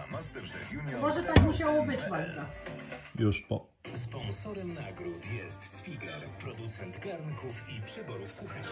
na Masterchef Junior. Może tak musiało być, Magda. Już po. Sponsorem nagród jest Zwiger, producent garnków i przyborów kuchennych.